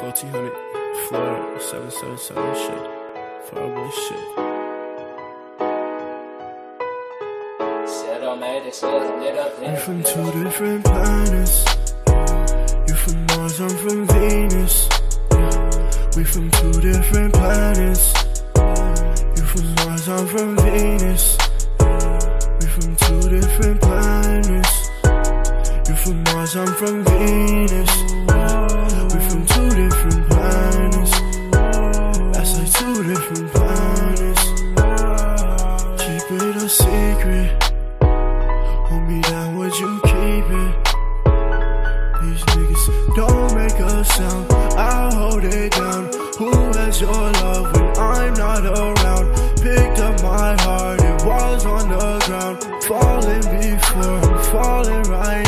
1400, Florida, 777 shit. Fireboy shit. We're from two different planets. You're from Mars, I'm from Venus. We from two different planets. You from Mars, I'm from Venus. We from two different planets. You from Mars, I'm from Venus. Different planets. That's like two different planets. Keep it a secret. Hold me down, would you keep it? These niggas don't make a sound. I'll hold it down. Who has your love when I'm not around? Picked up my heart, it was on the ground. Falling before, I'm falling right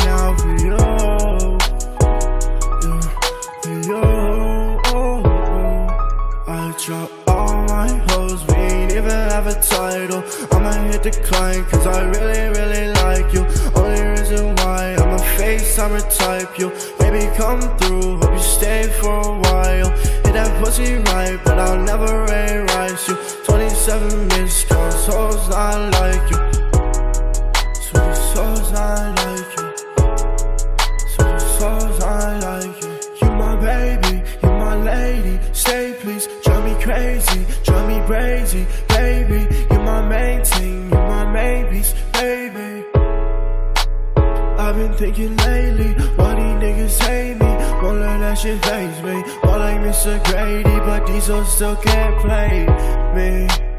drop all my hoes, we ain't even have a title. I'ma hit decline, cause I really, really like you. Only reason why I'm a FaceTimer type you. Baby, come through, hope you stay for a while. Hit that pussy right, but I'll never erase you. 27 missed calls, hoes not like you. Crazy, baby. You're my main thing, you're my piece, baby. I've been thinking lately, why these niggas hate me? Won't let that shit faze me. All like Mr. Grady, but these hoes still can't play me.